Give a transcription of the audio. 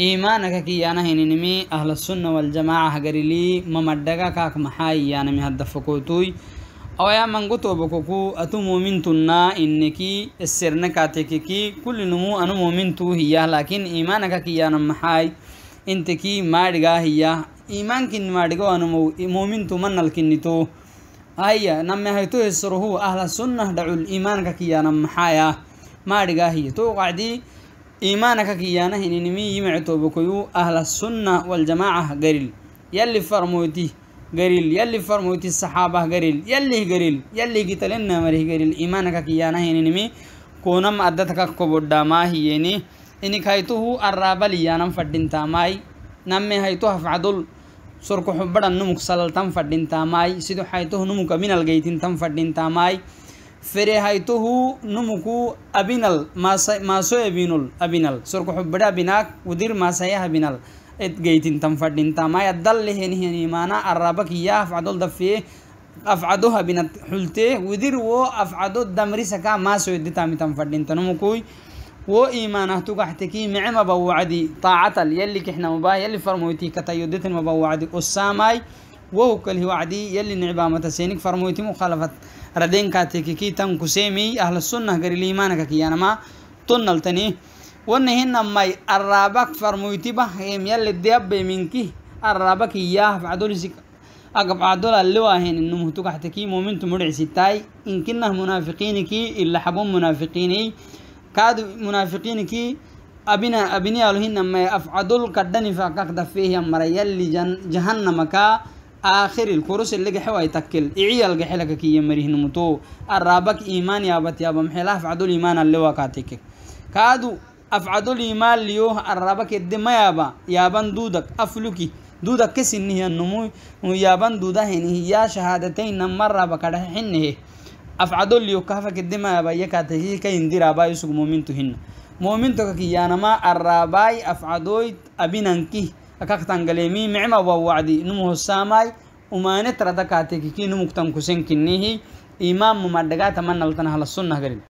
إيمانك كي أنا هنينمي أهل السنة والجماعة هجرلي ممدقا كاك محاي أنا مي هدفكوتوي أو يا من قطو بكوكو أتو مؤمنتنا إنكي السرنا كاتككي كل نمو أنا مؤمنتو هي لكن إيمانك كي أنا محاي. إنتكي مارغا هي إيمانك مارغا أنا مؤمنتو من الكنتو هيا نما هيتو يسره أهل السنة دعو الإيمان كي أنا محايا. مارغا هي تو قعدي إيمانك كيانا هنينمي يمعتو بكيو أهل السنة والجماعة قريل يلي فرموتي قريل يلي فرموتي الصحابة قريل يلي قريل يلي قتلنا مريه قريل إيمانك كيانا هنينمي كونم أدتك كبودا ما هيني إنك هيتوه الرابل يانم فدين تاماي. نمي هيتوه فعدل سركو حبدا نمك سلطان فدين تاماي. سيدو حيتوه نمك من الجيتين تم فدين تاماي. Ferehaytohu numuku abinal maso abinul abinal sorko xubbada binak udir masaya abinal et geytintan fadhintamaya dallehenihenimana arabakiyah afcadol dafiye afcadoha binat xulte udir wo afcado damrisaka maso editamitan fadhinta numukui wo imanah tugaxteki mece mabawacdi taacatal yali kixna mubah yali farmoyti katayuditin mabawacdi usamai wo kalhi wacdi yali nicbamata senik farmoyti mukhalafat. ردين كاتيكي تن كسيمي أهل السنة غير الإيمان كيانما تنلتني ونهن ماي الرابك فرمويتي هم يلي الدياب منكي الرابك إياه فعدول سك أقب عدول اللواهن إنه مهتوك حتكي مؤمن تمرع ستاي إن كنا منافقينكي إلا حبون منافقيني كاد منافقينكي أبنا أبني ألهن ما أفعدول كدني فاكك دفيه مرا يلي جهنم كا آخر الكورس اللي جحوا يتكل إعيال جحلك كي يمريه نمتو الرابك إيمان يا بت يا بمحلا أفعدوا الإيمان اللي وكاتك كادو أفعدوا الإيمان ليوه الرابك الدم يا با يا بن دودك. أفلوكي. دودك كسنه النمو يا بن دودا هني يا شهادتين مرة بكره حنه. أفعدوا ليو كهفك الدم يا با يكاتك كي يندير أبا يسوق مؤمن تهنا مؤمن تكي يا نما الراباي أفعدوا أبينانكي akaktangalemi micma wa wacdi. Numu hosamai umane tarata kateki ki imam mumadhaga